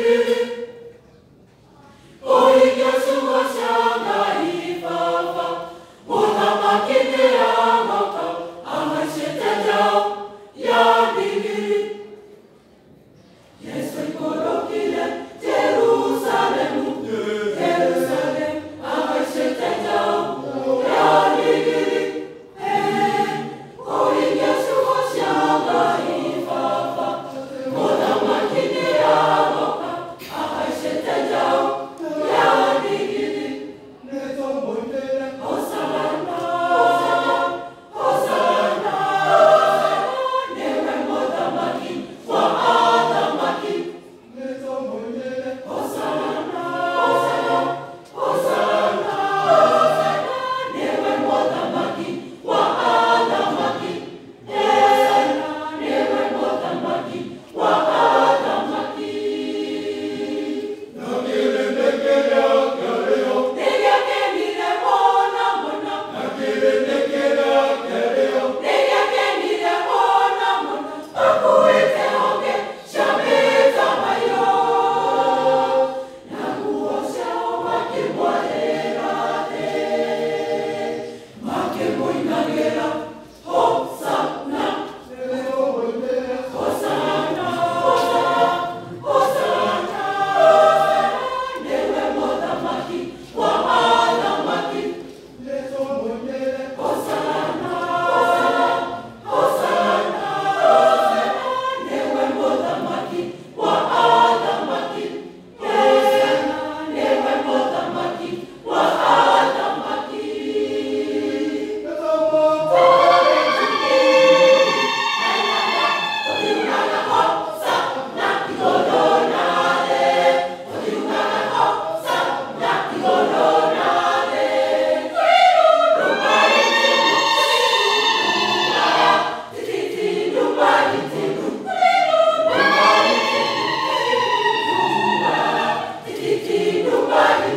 Música Inu Bani.